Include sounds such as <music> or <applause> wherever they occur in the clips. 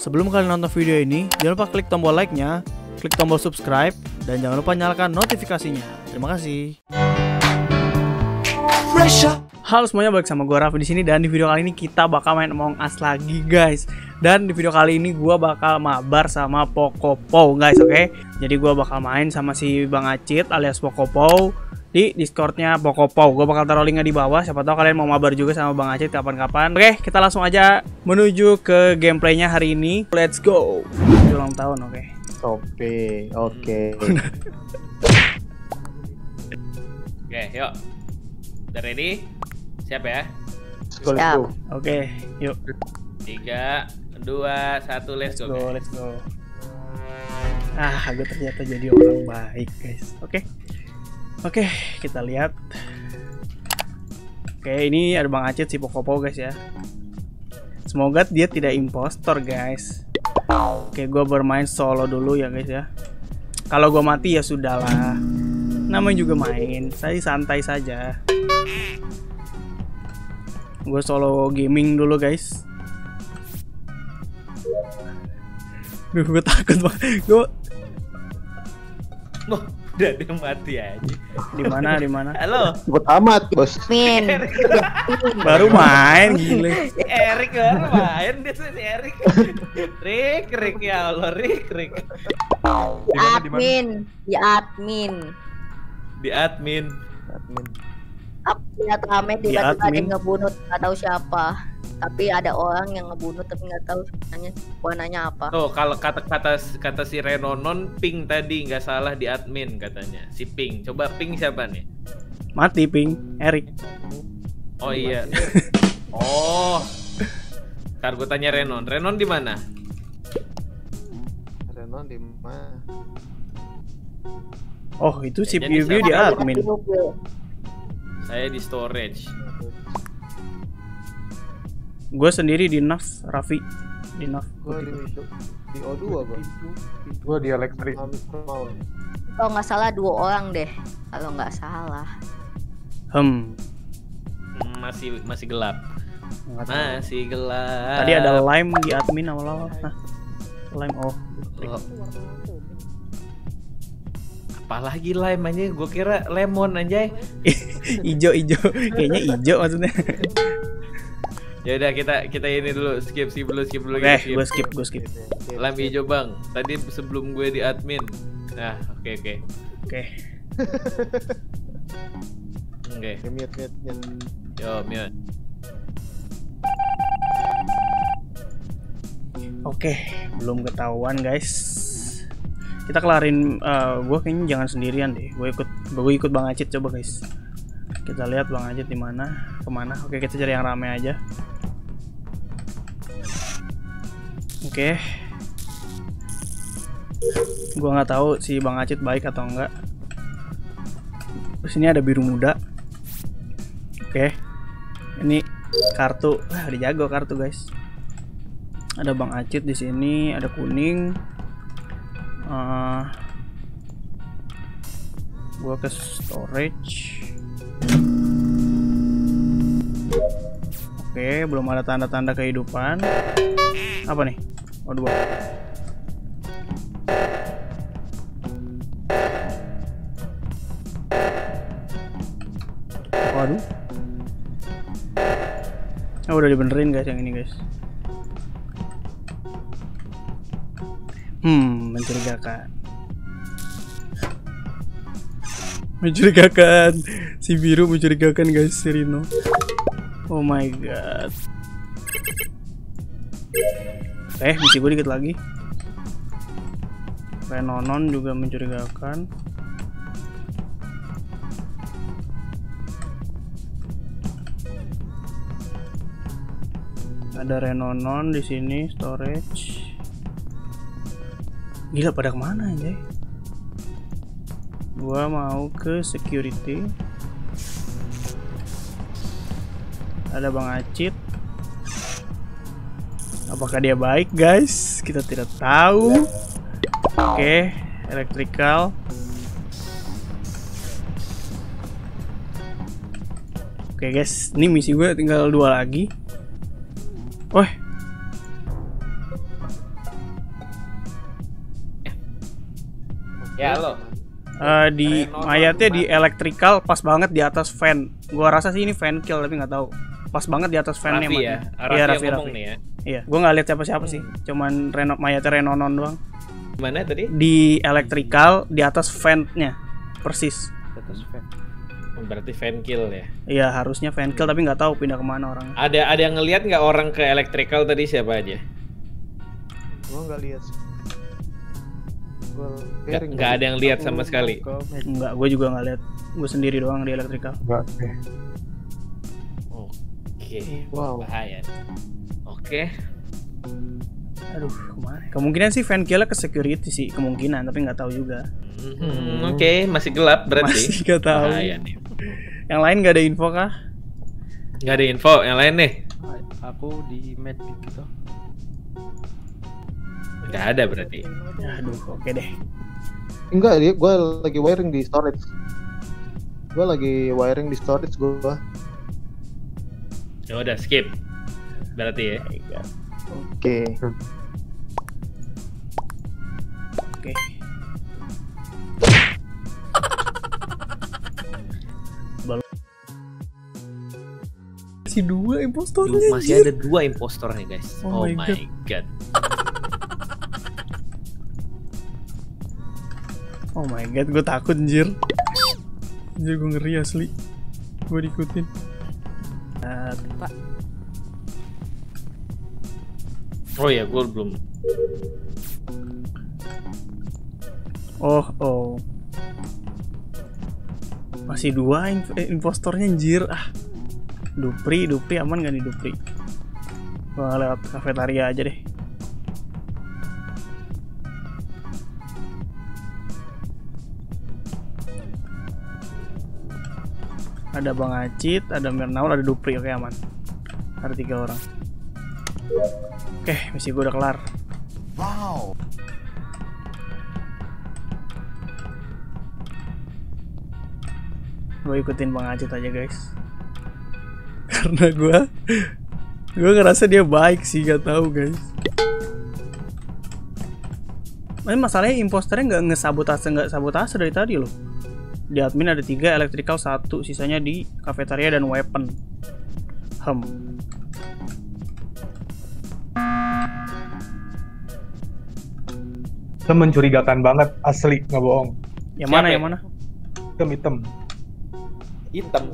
Sebelum kalian nonton video ini, jangan lupa klik tombol like-nya, klik tombol subscribe, dan jangan lupa nyalakan notifikasinya. Terima kasih. Halo semuanya, balik sama gue Raffi di sini dan di video kali ini kita bakal main Among Us lagi guys. Dan di video kali ini gue bakal mabar sama Pocopo guys, oke? Okay? Jadi gue bakal main sama si Bang Acit alias Pocopo di Discordnya Pocopo. Gue bakal taruh linknya di bawah. Siapa tahu kalian mau mabar juga sama Bang Acit kapan-kapan. Oke, okay, kita langsung aja menuju ke gameplaynya hari ini. Let's go. Ulang tahun, oke? Okay? Oke, oke. <laughs> Oke, yuk. Udah ready? Siap ya? Go. Oke, yuk. Tiga, dua, satu, let's, Let's go. go, let's go. Ah, gue ternyata jadi orang baik, guys. Oke. Oke, kita lihat. Oke, ini ada Bang Acit si Pokopo, guys ya. Semoga dia tidak impostor, guys. Oke, gue bermain solo dulu ya, guys ya. Kalau gue mati ya sudahlah. Namanya juga main, saya santai saja. Gue solo gaming dulu, guys. Gue takut banget. Gue Wah, udah dia mati aja. di mana di mana? Halo, Cepet amat, bos. Min. Baru main gile. Erik baru main dia tuh si Erik. Rik, Rik ya Allah, Rik, Rik. Di admin, di admin. Di admin. Aku lihat rame Di tiba-tiba ada admin. yang ngebunuh nggak tahu siapa. Tapi ada orang yang ngebunuh tapi nggak tahu sebenarnya warnanya apa. Tuh, kalau kata kata kata si Renonon ping tadi nggak salah di admin katanya. Si ping. Coba ping siapa nih? Mati ping, Erik. Oh iya. <laughs> Oh. Ntar gue tanya Renon. Renon di mana? Renon di mana? Oh, itu si Piu Piu di admin. Saya di storage. Gue sendiri di NAF, Raffi. Di NAF. Gua di di O2 gua. Gua di elektrik. Kalau nggak salah dua orang deh. Kalau nggak salah. Hmm. Masih masih gelap. Masih gelap. Tadi ada lime di admin awal-awal. Nah, lime oh. Oh. Apalagi lime aja, gue kira lemon anjay. <laughs> ijo ijo, kayaknya ijo maksudnya. <laughs> Ya udah kita kita ini dulu skip skip dulu skip dulu kita gue skip, gue skip. Lime hijau bang. Tadi sebelum gue di admin. Nah oke oke Oke. oke. Mute mute mute. Yo mute. Oke, belum ketahuan guys. Kita kelarin gue kayaknya jangan sendirian deh. Gue ikut gue ikut Bang Acit coba guys. Kita lihat Bang Acit di mana, ke mana. Oke, kita cari yang rame aja. Oke. Gua nggak tahu si Bang Acit baik atau enggak. Terus ini ada biru muda. Oke. Ini kartu. Wah, dijago kartu, guys. Ada Bang Acit di sini, ada kuning. Eh, gua ke storage. Oke, belum ada tanda-tanda kehidupan. Apa nih? Oh, dua. Waduh. Oh, udah dibenerin guys yang ini guys. Hmm, mencurigakan. Mencurigakan. Si biru mencurigakan guys, si Rino. Oh my god. Eh, misi gue dikit lagi. Renonon juga mencurigakan. Ada Renonon di sini storage. Gila pada ke mana anjay? Gua mau ke security. Ada Bang Acit. Apakah dia baik, guys? Kita tidak tahu. Oke, electrical. Oke guys, ini misi gue tinggal dua lagi. Wah, Ya lo. Eh, di mayatnya di electrical pas banget di atas fan. Gua rasa sih ini fan kill tapi nggak tahu. Pas banget di atas fan Raffi ya. Raffi Iya Raffi ngomong Raffi. nih ya. Iya, gua nggak lihat siapa-siapa sih. Cuman Reno mayatnya Renonon doang. Gimana tadi? Di electrical di atas fan-nya. Persis. Status fan. Oh, Berarti fan kill ya. Iya, harusnya fan kill tapi nggak tahu pindah ke mana orang. Ada ada yang ngelihat nggak orang ke electrical tadi siapa aja? Gua nggak lihat Nggak, nggak ada yang lihat sama sekali. Enggak, gue juga nggak lihat. Gue sendiri doang di sih. Oke. Wow. Bahaya. Oke. Aduh, ke mana? Kemungkinan sih fan killnya ke security sih, kemungkinan tapi nggak tahu juga. Hmm, Oke, masih gelap berarti. Masih nggak tahu. Bahaya nih. Yang lain nggak ada info kah? Nggak ada info yang lain nih. Aku di medpic gitu. Nggak ada berarti. Aduh, oke deh. Enggak, dia gua lagi wiring di storage. Gua lagi wiring di storage gua. Ya udah skip. Berarti ya. Oke. Oke. <laughs> Masih dua impostornya. Duh, masih ada dua impostor nih guys. Oh Oh, my my god. <laughs> Oh my god, gue takut anjir. Anjir gue ngeri asli. Gue diikutin. Uh, Oh ya, gue belum. oh, oh. Masih dua inf- eh, impostornya anjir. Ah. Dupri, Dupri aman gak nih Dupri? Gua lewat kafetaria aja deh. Ada Bang Acit, ada Mirnaul, ada Dupri, oke aman. Ada tiga orang. Oke, misi gue udah kelar. gue ikutin bang Acit aja guys. <laughs> Karena gue gue ngerasa dia baik sih gak tahu guys. Tapi masalahnya imposternya nggak ngesabotase nggak sabotase dari tadi loh. Di admin ada tiga electrical satu sisanya di cafeteria dan weapon. Hem Itu mencurigakan banget, asli nggak bohong. yang Siapa mana ya? yang mana Hitam hitam. Hitam.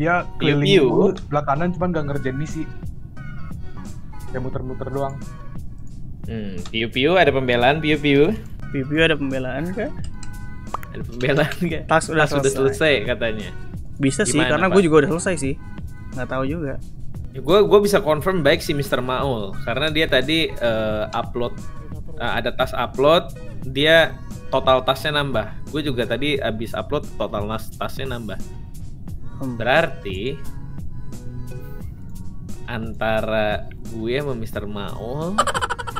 Ya keliling dulu sebelah kanan cuman nggak ngerjain misi. Kayak muter-muter doang. Hmm, piu piu ada pembelaan piu piu. Piu ada pembelaan kah Ada pembelaan nggak? <laughs> Tas udah Tas udah selesai. selesai katanya. bisa sih Gimana, karena Pak? gue juga udah selesai sih nggak tahu juga Ya, gue gue bisa confirm baik si Mr. Maul karena dia tadi eh, upload eh, ada tas upload dia total tasnya nambah. Gue juga tadi abis upload total nas tasnya nambah. Hmm. Berarti antara gue sama Mr. Maul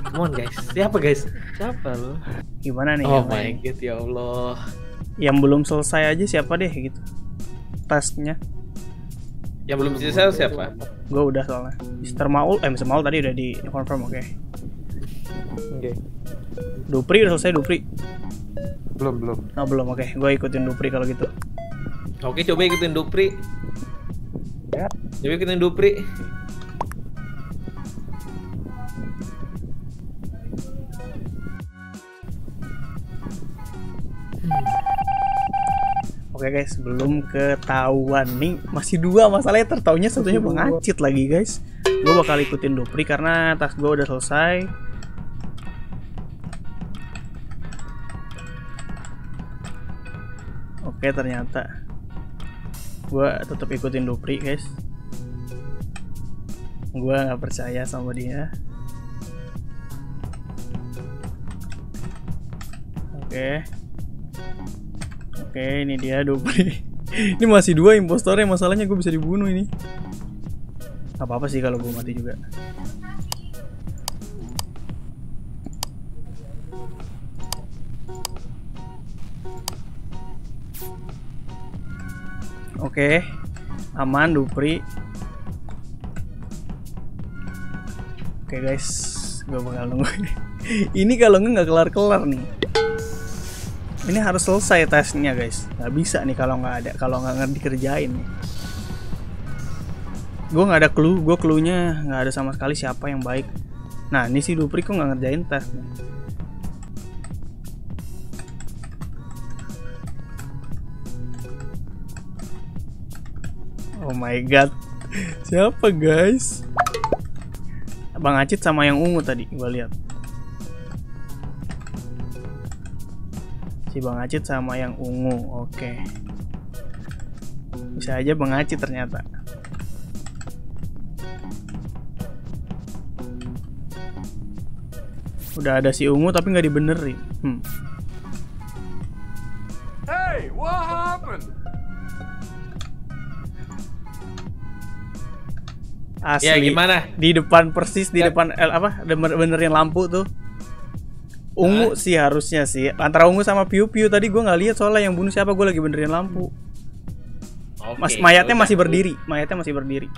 Come on guys, siapa guys? Siapa lo? gimana nih Oh my god ya Allah. yang belum selesai aja siapa deh gitu tasknya Yang belum selesai siapa? gue udah soalnya Mister Maul eh Mister Maul tadi udah di confirm oke Oke. Dupri udah selesai Dupri Belum belum. oh belum oke gue ikutin Dupri kalau gitu Oke, coba ikutin Dupri. Ya. Coba ikutin Dupri. oke guys belum ketahuan nih masih dua masalahnya tertaunya satunya pengacit lagi guys gue bakal ikutin Dupri karena tas gue udah selesai Oke ternyata. Gue tetap ikutin Dupri guys. Gue nggak percaya sama dia. Oke. Oke ini dia Dupri. <laughs> Ini masih dua impostornya masalahnya gue bisa dibunuh ini. Gak apa-apa sih kalau gue mati juga Oke, aman Dupri. Oke guys, gue bakal nunggu. <laughs> ini kalau nggak nggak kelar kelar nih. Ini harus selesai tesnya guys. Nggak bisa nih kalau nggak ada, kalau nggak ngerti dikerjain nih. Gue nggak ada clue, gue clue-nya nggak ada sama sekali siapa yang baik. Nah, ini si Dupri kok nggak ngerjain tes. Oh my god. Siapa guys? Bang Acit sama yang ungu tadi gua lihat. Si Bang Acit sama yang ungu. Oke. Bisa aja Bang Acit ternyata. Udah ada si ungu tapi nggak dibenerin. Hmm. Asli. Ya gimana? Di depan persis di Ya. depan el apa bener benerin lampu tuh. Ungu sih harusnya sih. Antara ungu sama piu piu tadi gua nggak lihat soalnya yang bunuh siapa gue lagi benerin lampu. Oke, Mas mayatnya masih berdiri. Mayatnya masih berdiri.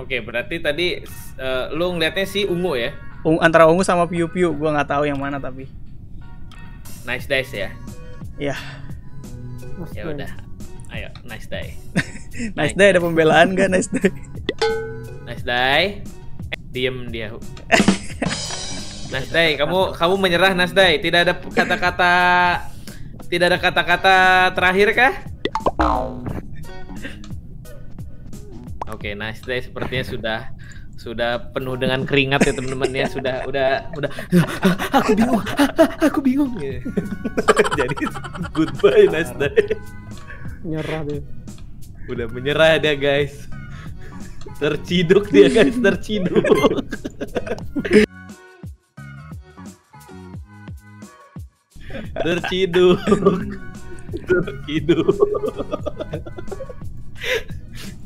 Oke, berarti tadi eh, lu ngeliatnya si ungu ya. Ungu, antara ungu sama piu piu gua nggak tahu yang mana tapi. Nice dice ya. Ya, Ya udah. Ayo, nice die. Nice day ada pembelaan gak nice day? Nice die. Diem dia. Nice day, kamu kamu menyerah Nice day. Tidak ada kata-kata tidak ada kata-kata terakhir kah? Oke, nice day sepertinya sudah sudah penuh dengan keringat ya teman-teman ya sudah udah udah aku bingung aku bingung ya. <laughs> jadi goodbye nice day Nyerah deh. Udah menyerah dia guys terciduk dia guys terciduk terciduk terciduk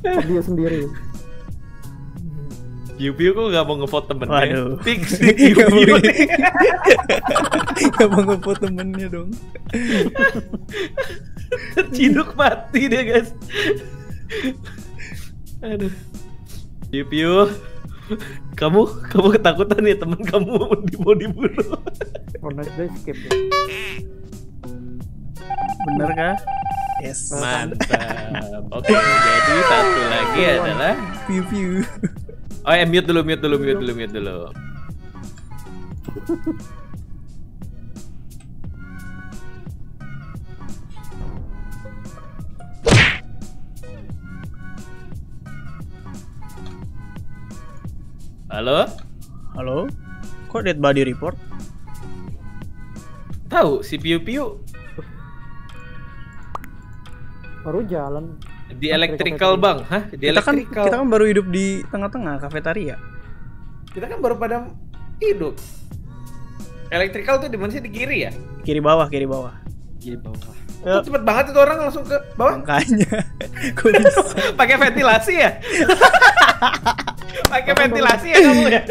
Dia sendiri. Piu Piu kok gak mau ngevote temennya Waduh. fix <laughs> nih Piu Gak mau Piu. Gak mau ngepot temennya dong. terciduk mati dia guys aduh Piu Piu kamu kamu ketakutan ya teman kamu di- mau dibunuh nice day skip ya. Bener kah? Yes. Mantap. Oke, jadi satu lagi adalah Piu piu. Oh, ya mute dulu, mute dulu, mute dulu, mute dulu. Halo? Halo? Kok dead body report? Tahu si Piu Piu Baru jalan. di electrical bang, hah? Di Kita kan kita kan baru hidup di tengah-tengah kafetaria. Kita kan baru pada hidup. Electrical tuh di mana sih di kiri ya? Kiri bawah, kiri bawah. Di bawah. Kok cepet banget itu orang langsung ke bawah? Makanya. <laughs> Pakai ventilasi ya? Pakai ventilasi ya kamu ya?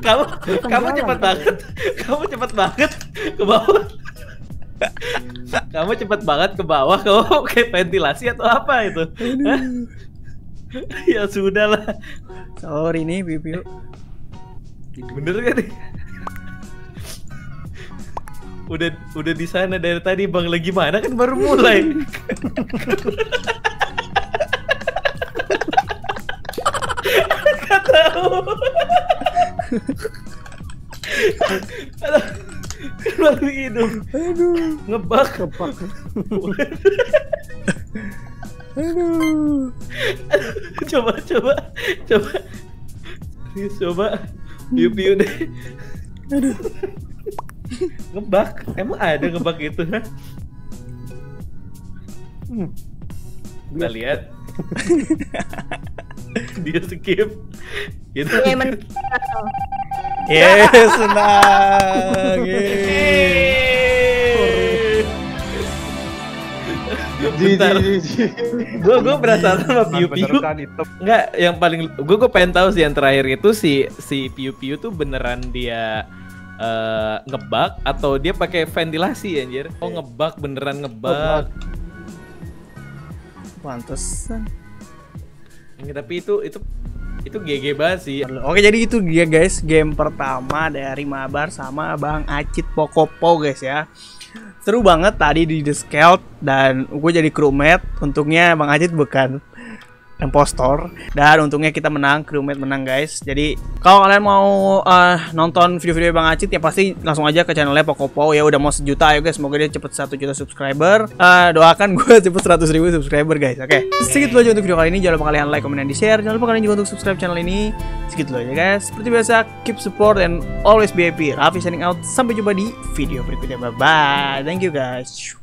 Kamu kamu cepet banget. Kamu cepet banget ke bawah. Kamu cepet banget ke bawah. Kamu pakai ventilasi atau apa itu? Ya sudah lah. Sorry nih, piu piu. Bener kan nih? Udah udah di sana dari tadi Bang lagi mana kan baru mulai. Gak tahu. Aduh, baru hidup. Aduh, Ngebak. Kepak. aduh. coba coba coba. Coba. Piu piu deh. Ngebak. Emang ada ngebak gitu? Hah? Hmm. Kita lihat. <laughs> Dia skip. Gitu. Iya, men- Yes, senang. Bentar. Gue gue penasaran sama Piu Piu. Enggak, yang paling gue gue pengen tahu sih yang terakhir itu si si Piu Piu tuh beneran dia eh, ngebak atau dia pakai ventilasi anjir? Oh ngebak beneran ngebak. Pantesan. Tapi itu itu Itu GG banget sih. Oke jadi itu dia guys game pertama dari Mabar sama Bang Acit Pokopo guys ya Seru banget tadi di The Scout dan gue jadi crewmate Untungnya Bang Acit bukan impostor. Dan untungnya kita menang crewmate menang guys. Jadi kalau kalian mau eh, nonton video-video Bang Acit ya pasti langsung aja ke channelnya Pokopo. Ya udah mau sejuta ayo guys. Semoga dia cepet satu juta subscriber. Eh, doakan gue <laughs> cepet 100 ribu subscriber guys. Oke segitu aja untuk video kali ini. Jangan lupa kalian like comment dan di share jangan lupa kalian juga untuk subscribe channel ini. Segitu aja guys. Seperti biasa keep support and always be happy. Raffi signing out. Sampai jumpa di video berikutnya. Bye bye thank you guys